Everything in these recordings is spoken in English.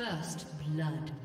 First blood.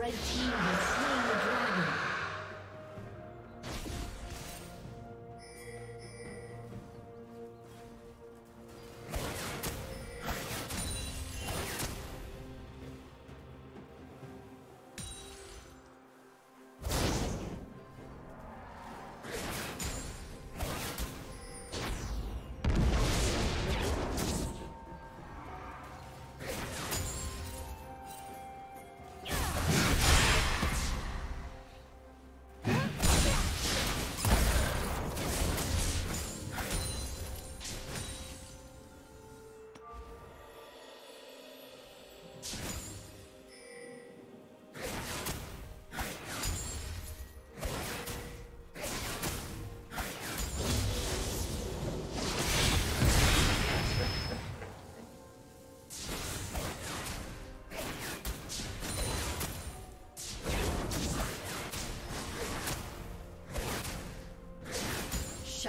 Red team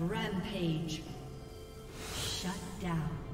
Rampage. Shut down.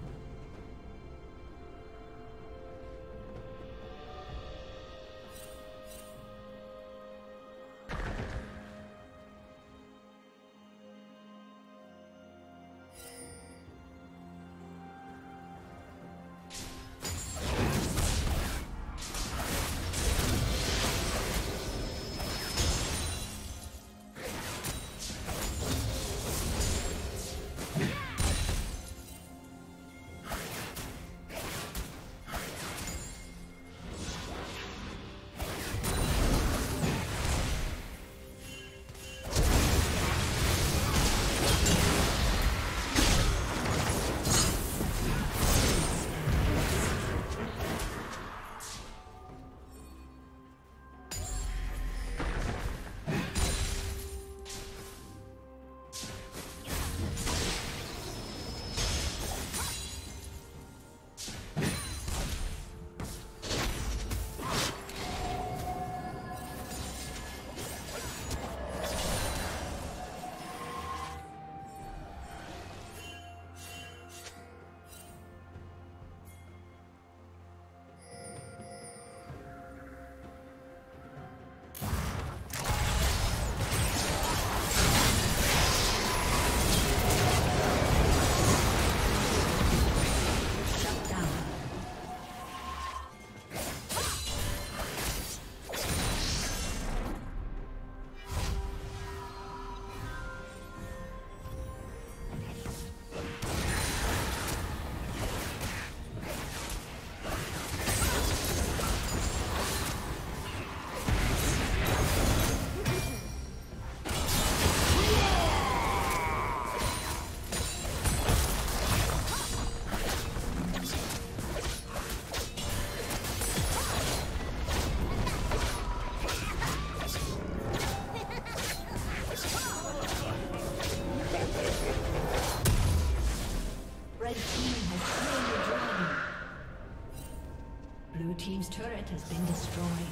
Has been destroyed.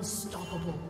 Unstoppable.